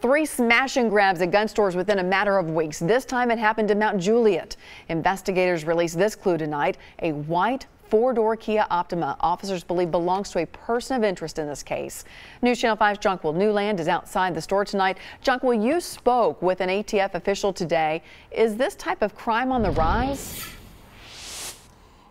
Three smash and grabs at gun stores within a matter of weeks. This time it happened in Mount Juliet. Investigators released this clue tonight, a white four-door Kia Optima officers believe belongs to a person of interest in this case. News Channel 5's Jonquil Newland is outside the store tonight. Jonquil, you spoke with an ATF official today. Is this type of crime on the rise?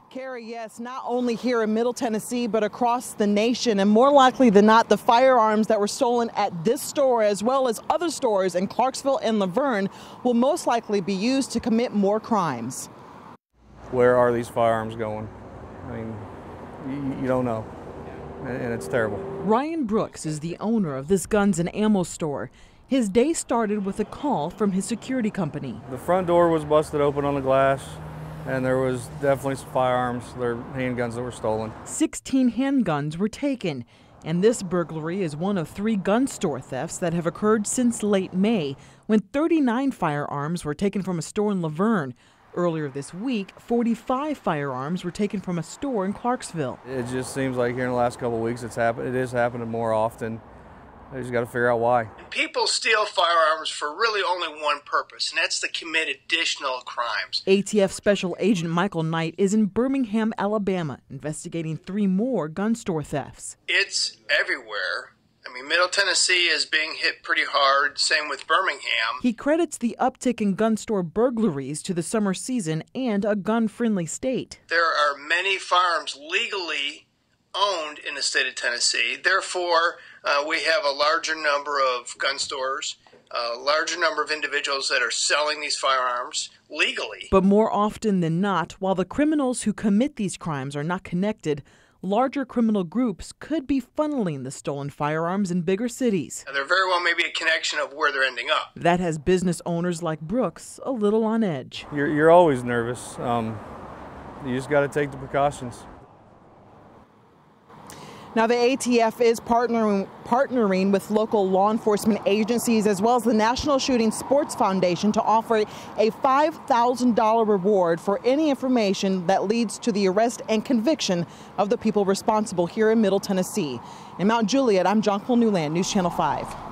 Carrie, yes, not only here in Middle Tennessee, but across the nation. And more likely than not, the firearms that were stolen at this store, as well as other stores in Clarksville and La Vergne, will most likely be used to commit more crimes. Where are these firearms going? I mean, you, you don't know, and it's terrible. Ryan Brooks is the owner of this guns and ammo store. His day started with a call from his security company. The front door was busted open on the glass and there was definitely some firearms, their handguns that were stolen. 16 handguns were taken, and this burglary is one of three gun store thefts that have occurred since late May, when 39 firearms were taken from a store in La Vergne. Earlier this week, 45 firearms were taken from a store in Clarksville. It just seems like here in the last couple of weeks, it's happened. It is happening more often. They just got to figure out why. People steal firearms for really only one purpose, and that's to commit additional crimes. ATF Special Agent Michael Knight is in Birmingham, Alabama, investigating three more gun store thefts. It's everywhere. I mean, Middle Tennessee is being hit pretty hard, same with Birmingham. He credits the uptick in gun store burglaries to the summer season and a gun friendly state. There are many firearms legally owned in the state of Tennessee. Therefore, uh, we have a larger number of gun stores, a larger number of individuals that are selling these firearms legally. But more often than not, while the criminals who commit these crimes are not connected, larger criminal groups could be funneling the stolen firearms in bigger cities. There very well may be a connection of where they're ending up. That has business owners like Brooks a little on edge. You're, you're always nervous. Um, you just got to take the precautions. Now, the ATF is partnering, partnering with local law enforcement agencies as well as the National Shooting Sports Foundation to offer a $5,000 reward for any information that leads to the arrest and conviction of the people responsible here in Middle Tennessee. In Mount Juliet, I'm Jonquil Newland, News Channel 5.